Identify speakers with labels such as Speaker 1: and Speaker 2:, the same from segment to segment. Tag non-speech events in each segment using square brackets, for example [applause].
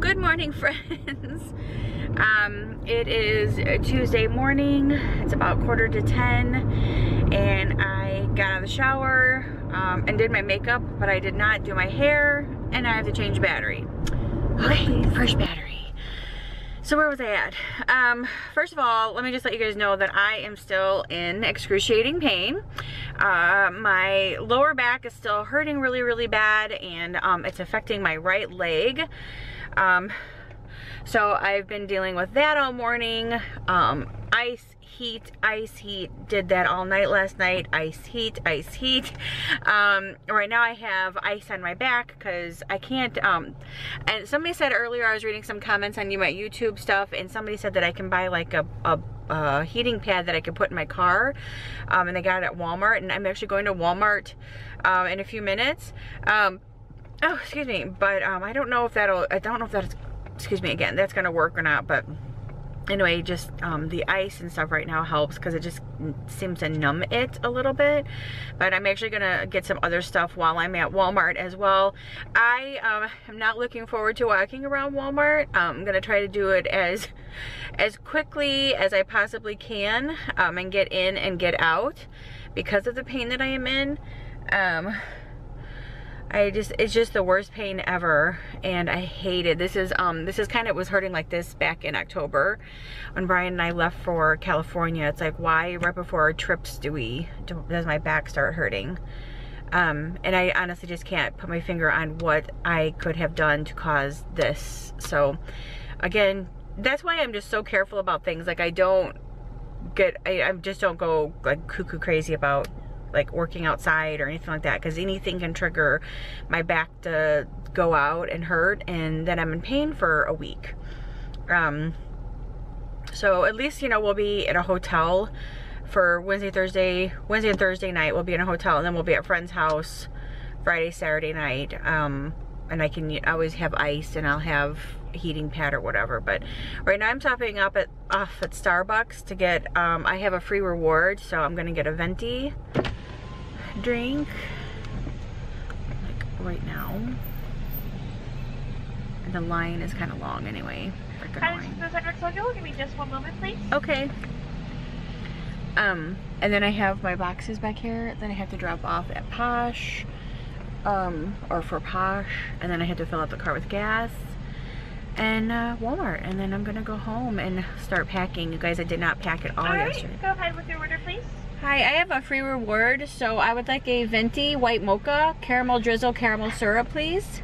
Speaker 1: Good morning, [laughs] friends. Um, it is Tuesday morning. It's about quarter to 10 and I got out of the shower um, and did my makeup, but I did not do my hair and I have to change battery. Okay, fresh battery. So where was I at? Um, first of all, let me just let you guys know that I am still in excruciating pain. Uh, my lower back is still hurting really, really bad and um, it's affecting my right leg. Um, so I've been dealing with that all morning. Um, ice, heat, ice, heat. Did that all night last night. Ice, heat, ice, heat. Um, right now I have ice on my back because I can't, um, and somebody said earlier, I was reading some comments on you my YouTube stuff, and somebody said that I can buy like a, a heating pad that I could put in my car um, and they got it at Walmart and I'm actually going to Walmart um, in a few minutes um, oh excuse me but um, I don't know if that'll I don't know if that's excuse me again that's gonna work or not but anyway just um, the ice and stuff right now helps because it just seems to numb it a little bit. But I'm actually gonna get some other stuff while I'm at Walmart as well. I um, am not looking forward to walking around Walmart. I'm gonna try to do it as as quickly as I possibly can um, and get in and get out because of the pain that I am in. Um, I just, it's just the worst pain ever and I hate it. This is, um, this is kind of was hurting like this back in October when Brian and I left for California. It's like, why right before our trips do we, do, does my back start hurting? Um, and I honestly just can't put my finger on what I could have done to cause this. So again, that's why I'm just so careful about things. Like I don't get, I, I just don't go like cuckoo crazy about like working outside or anything like that because anything can trigger my back to go out and hurt and then I'm in pain for a week. Um, so at least, you know, we'll be at a hotel for Wednesday, Thursday, Wednesday and Thursday night. We'll be in a hotel and then we'll be at friend's house Friday, Saturday night. Um, and I can always have ice and I'll have heating pad or whatever. But right now I'm topping up at off at Starbucks to get, um, I have a free reward. So I'm going to get a venti drink like right now. And the line is kind of long anyway.
Speaker 2: Hi, this is the Cedric Sojo. Give me just one moment, please.
Speaker 1: Okay. Um, and then I have my boxes back here Then I have to drop off at Posh, um, or for Posh, and then I had to fill up the car with gas and uh, Walmart, and then I'm gonna go home and start packing. You guys, I did not pack it all, all right, yesterday.
Speaker 2: Go ahead with your order, please.
Speaker 1: Hi, I have a free reward, so I would like a venti white mocha caramel drizzle caramel syrup, please.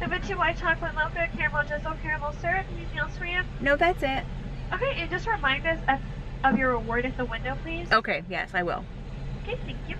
Speaker 2: The venti white chocolate mocha caramel drizzle caramel syrup. Anything else for you?
Speaker 1: No, that's it.
Speaker 2: Okay, and just remind us of, of your reward at the window, please.
Speaker 1: Okay, yes, I will.
Speaker 2: Okay, thank you.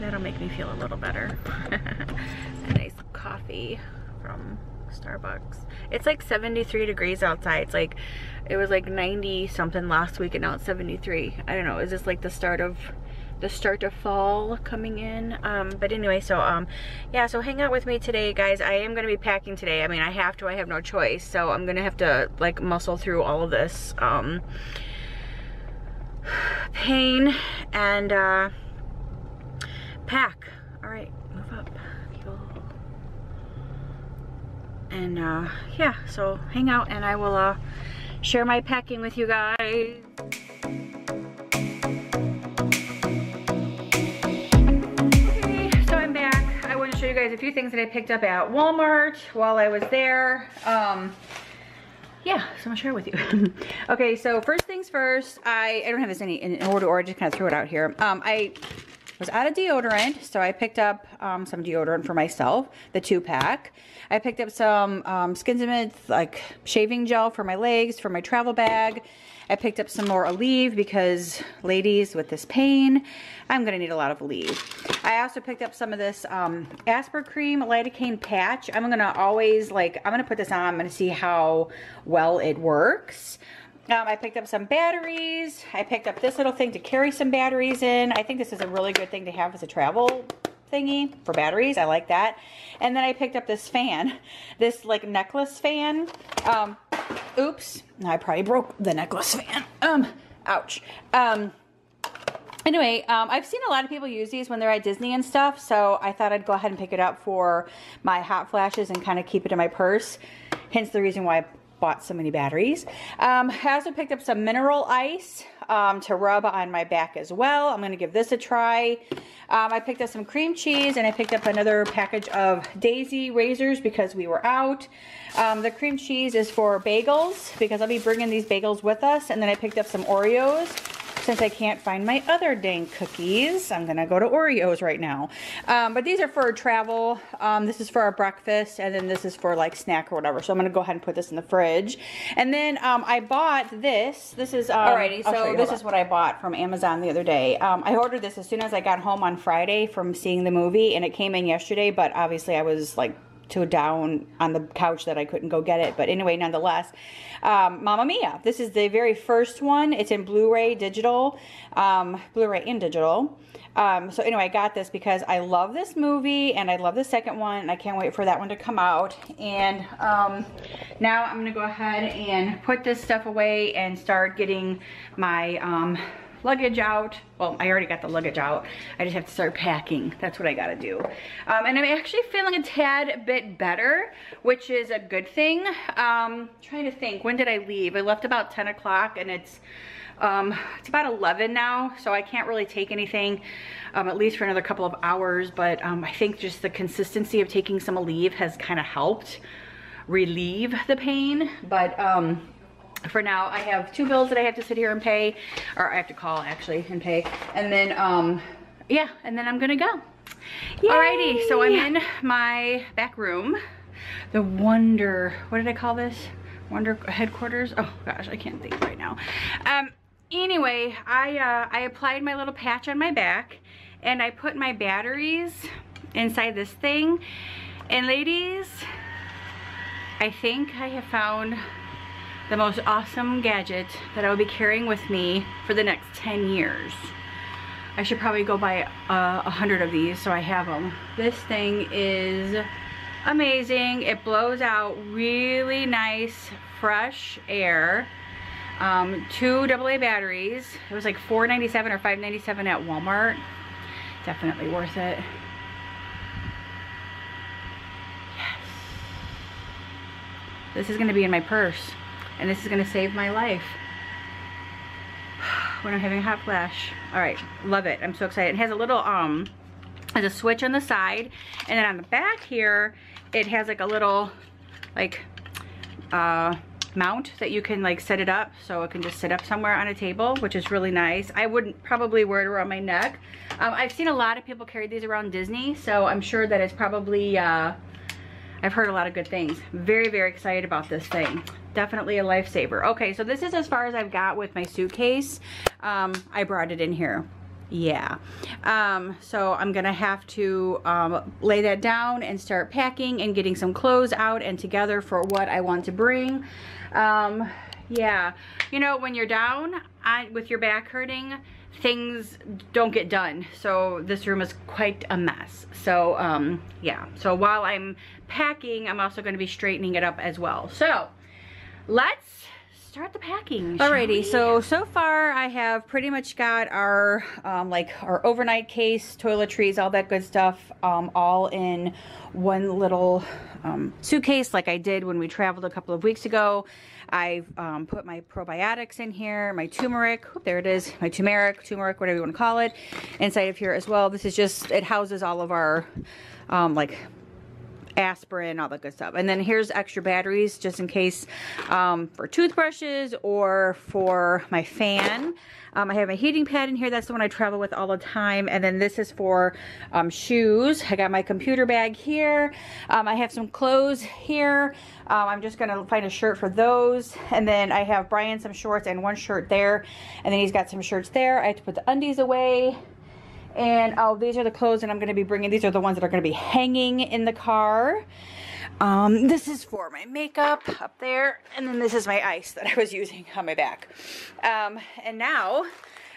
Speaker 1: That'll make me feel a little better. [laughs] a nice coffee from Starbucks. It's like 73 degrees outside. It's like, it was like 90 something last week and now it's 73. I don't know, is this like the start of the start of fall coming in? Um but anyway so um yeah so hang out with me today guys. I am going to be packing today. I mean i have to. I have no choice. So i'm gonna have to like muscle through all of this um [sighs] pain and uh pack. All right move up people and uh yeah so hang out and i will uh share my packing with you guys so I'm back. I want to show you guys a few things that I picked up at Walmart while I was there. Um, yeah, so I'm gonna share with you. [laughs] okay, so first things first, I, I don't have this any in order or I just kind of threw it out here. Um, I was out of deodorant, so I picked up um, some deodorant for myself, the two pack. I picked up some um, like shaving gel for my legs, for my travel bag. I picked up some more Aleve because ladies with this pain, I'm gonna need a lot of Aleve. I also picked up some of this um, Aspercreme lidocaine patch. I'm gonna always like, I'm gonna put this on, I'm gonna see how well it works. Um, I picked up some batteries. I picked up this little thing to carry some batteries in. I think this is a really good thing to have as a travel thingy for batteries. I like that. And then I picked up this fan, [laughs] this like necklace fan. Um, oops, I probably broke the necklace fan. Um, ouch. Um, anyway, um, I've seen a lot of people use these when they're at Disney and stuff, so I thought I'd go ahead and pick it up for my hot flashes and kind of keep it in my purse. Hence the reason why I bought so many batteries. Um, I also picked up some mineral ice um, to rub on my back as well. I'm going to give this a try. Um, I picked up some cream cheese and I picked up another package of Daisy razors because we were out. Um, the cream cheese is for bagels because I'll be bringing these bagels with us. And then I picked up some Oreos since I can't find my other dang cookies, I'm gonna go to Oreos right now. Um, but these are for travel. Um, this is for our breakfast, and then this is for like snack or whatever. So I'm gonna go ahead and put this in the fridge. And then um, I bought this. This is, um, alrighty, so this is what I bought from Amazon the other day. Um, I ordered this as soon as I got home on Friday from seeing the movie, and it came in yesterday, but obviously I was like too down on the couch that I couldn't go get it. But anyway, nonetheless, um, Mamma Mia. This is the very first one. It's in Blu-ray digital, um, Blu-ray and digital. Um, so anyway, I got this because I love this movie and I love the second one and I can't wait for that one to come out. And um, now I'm going to go ahead and put this stuff away and start getting my um, luggage out. Well, I already got the luggage out. I just have to start packing. That's what I gotta do. Um, and I'm actually feeling a tad bit better, which is a good thing. Um, trying to think, when did I leave? I left about 10 o'clock and it's um, it's about 11 now, so I can't really take anything, um, at least for another couple of hours, but um, I think just the consistency of taking some Aleve has kind of helped relieve the pain, but um, for now I have two bills that I have to sit here and pay or I have to call actually and pay. And then um yeah and then I'm gonna go. Yay! alrighty so I'm in my back room. The wonder what did I call this? Wonder headquarters? Oh gosh I can't think right now. Um anyway I uh, I applied my little patch on my back and I put my batteries inside this thing. And ladies I think I have found the most awesome gadget that I will be carrying with me for the next 10 years. I should probably go buy uh, a hundred of these so I have them. This thing is amazing. It blows out really nice fresh air. Um, two AA batteries. It was like $4.97 or $5.97 at Walmart. Definitely worth it. Yes. This is going to be in my purse and this is gonna save my life [sighs] when I'm having a hot flash. All right, love it. I'm so excited. It has a little, um, has a switch on the side, and then on the back here, it has like a little, like, uh, mount that you can like set it up so it can just sit up somewhere on a table which is really nice I wouldn't probably wear it around my neck um, I've seen a lot of people carry these around Disney so I'm sure that it's probably uh, I've heard a lot of good things very very excited about this thing definitely a lifesaver. Okay, so this is as far as I've got with my suitcase. Um, I brought it in here. Yeah. Um, so I'm going to have to um, lay that down and start packing and getting some clothes out and together for what I want to bring. Um, yeah. You know, when you're down I, with your back hurting, things don't get done. So this room is quite a mess. So, um, yeah. So while I'm packing, I'm also going to be straightening it up as well. So, let's start the packing. Alrighty, so, so far I have pretty much got our, um, like our overnight case, toiletries, all that good stuff, um, all in one little um, suitcase like I did when we traveled a couple of weeks ago. I've um, put my probiotics in here, my turmeric, there it is, my turmeric, turmeric, whatever you want to call it, inside of here as well. This is just, it houses all of our um, like aspirin, all that good stuff. And then here's extra batteries just in case um, for toothbrushes or for my fan. Um, I have a heating pad in here. That's the one I travel with all the time. And then this is for um, shoes. I got my computer bag here. Um, I have some clothes here. Um, I'm just going to find a shirt for those. And then I have Brian some shorts and one shirt there. And then he's got some shirts there. I have to put the undies away. And oh, these are the clothes that I'm going to be bringing. These are the ones that are going to be hanging in the car. Um, this is for my makeup up there. And then this is my ice that I was using on my back. Um, and now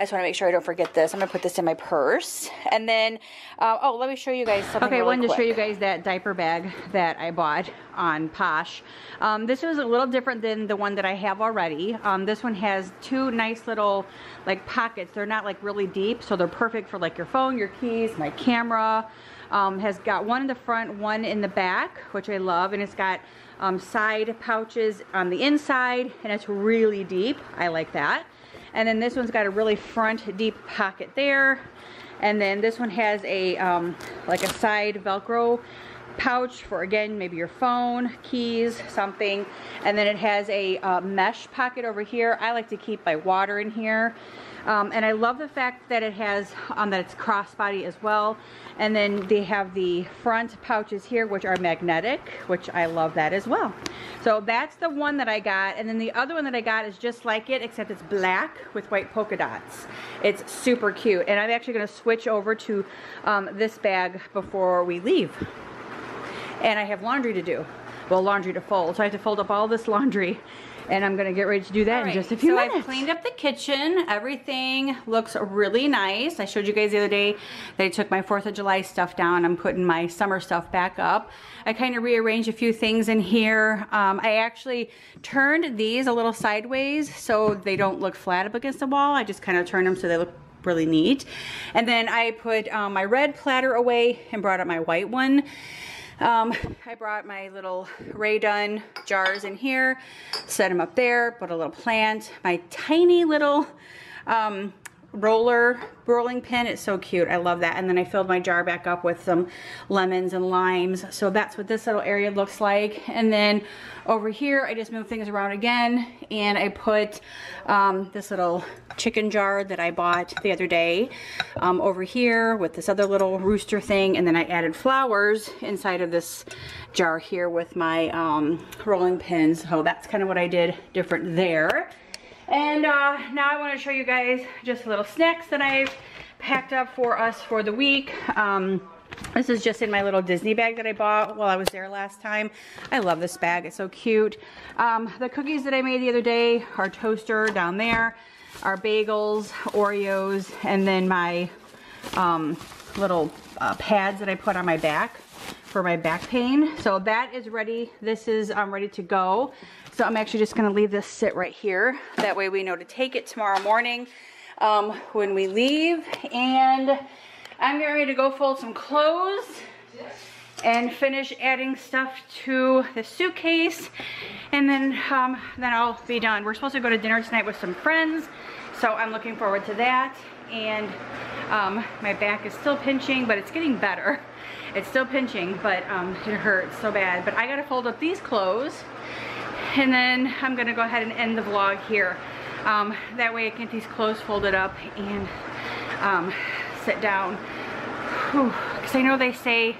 Speaker 1: I just want to make sure I don't forget this. I'm going to put this in my purse. And then, uh, oh, let me show you guys something
Speaker 3: Okay, I wanted
Speaker 1: quick.
Speaker 3: to show you guys that diaper bag that I bought on Posh. Um, this was a little different than the one that I have already. Um, this one has two nice little like pockets. They're not like really deep, so they're perfect for like your phone, your keys, my camera. Um, has got one in the front, one in the back, which I love, and it's got um, side pouches on the inside, and it's really deep. I like that. And then this one's got a really front deep pocket there. And then this one has a um, like a side Velcro pouch for again maybe your phone, keys, something. And then it has a uh, mesh pocket over here. I like to keep my water in here. Um, and I love the fact that it has um, that it's crossbody as well. And then they have the front pouches here, which are magnetic, which I love that as well. So that's the one that I got. And then the other one that I got is just like it, except it's black with white polka dots. It's super cute. And I'm actually gonna switch over to um, this bag before we leave. And I have laundry to do. Well, laundry to fold. So I have to fold up all this laundry and I'm gonna get ready to do that in just a few
Speaker 1: so
Speaker 3: minutes.
Speaker 1: I've cleaned up the kitchen. Everything looks really nice. I showed you guys the other day that I took my 4th of July stuff down. I'm putting my summer stuff back up. I kind of rearranged a few things in here. Um, I actually turned these a little sideways so they don't look flat up against the wall. I just kind of turned them so they look really neat. And then I put um, my red platter away and brought up my white one. Um, I brought my little Rae Dunn jars in here, set them up there, put a little plant, my tiny little um, roller rolling pin. It's so cute. I love that. And then I filled my jar back up with some lemons and limes. So that's what this little area looks like. And then over here, I just moved things around again and I put um, this little chicken jar that I bought the other day um, over here with this other little rooster thing. And then I added flowers inside of this jar here with my um, rolling pins. So that's kind of what I did different there. And uh, now I want to show you guys just little snacks that I've packed up for us for the week. Um, this is just in my little Disney bag that I bought while I was there last time. I love this bag, it's so cute. Um, the cookies that I made the other day, our toaster down there, our bagels, Oreos, and then my um, little uh, pads that I put on my back for my back pain. So that is ready. This is um, ready to go. So I'm actually just gonna leave this sit right here. That way we know to take it tomorrow morning um, when we leave. And I'm getting ready to go fold some clothes and finish adding stuff to the suitcase. And then, um, then I'll be done. We're supposed to go to dinner tonight with some friends. So I'm looking forward to that. And um, my back is still pinching, but it's getting better. It's still pinching, but um, it hurts so bad. But I gotta fold up these clothes and then I'm gonna go ahead and end the vlog here. Um, that way I can get these clothes folded up and um, sit down. Because I know they say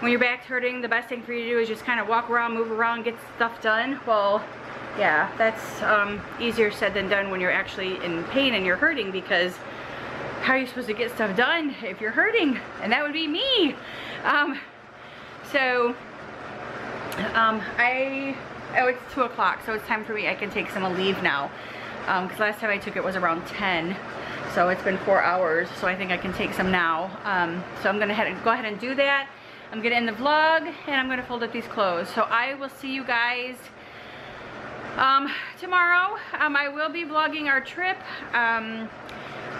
Speaker 1: when your back's hurting, the best thing for you to do is just kind of walk around, move around, get stuff done. Well, yeah, that's um, easier said than done when you're actually in pain and you're hurting because how are you supposed to get stuff done if you're hurting? And that would be me. Um, so, um, I, oh, it's two o'clock, so it's time for me. I can take some Aleve now. Um, cause last time I took it was around 10. So it's been four hours, so I think I can take some now. Um, so I'm gonna head, go ahead and do that. I'm gonna end the vlog and I'm gonna fold up these clothes. So I will see you guys um, tomorrow. Um, I will be vlogging our trip. Um,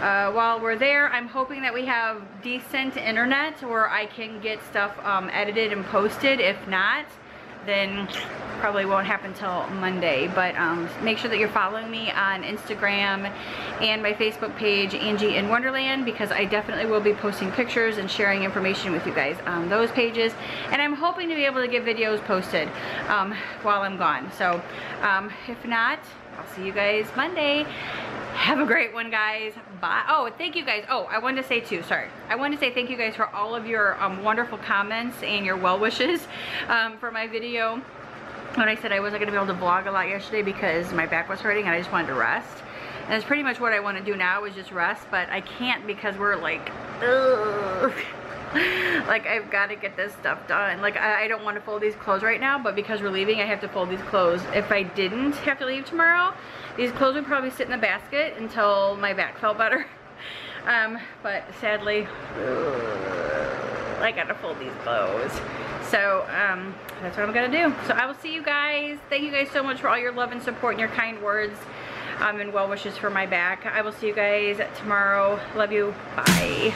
Speaker 1: uh, while we're there, I'm hoping that we have decent internet where I can get stuff um, edited and posted. If not, then probably won't happen till Monday. But um, make sure that you're following me on Instagram and my Facebook page, Angie in Wonderland, because I definitely will be posting pictures and sharing information with you guys on those pages. And I'm hoping to be able to get videos posted um, while I'm gone. So um, if not, I'll see you guys Monday. Have a great one, guys. Bye. Oh, thank you guys. Oh, I wanted to say too, sorry. I wanted to say thank you guys for all of your um, wonderful comments and your well wishes um, for my video. When I said I wasn't gonna be able to vlog a lot yesterday because my back was hurting and I just wanted to rest. And it's pretty much what I want to do now is just rest, but I can't because we're like, ugh. [laughs] like I've got to get this stuff done. Like I, I don't want to fold these clothes right now, but because we're leaving, I have to fold these clothes. If I didn't have to leave tomorrow, these clothes would probably sit in the basket until my back felt better. [laughs] Um, but sadly, I gotta fold these clothes. So um, that's what I'm gonna do. So I will see you guys. Thank you guys so much for all your love and support and your kind words um, and well wishes for my back. I will see you guys tomorrow. Love you. Bye.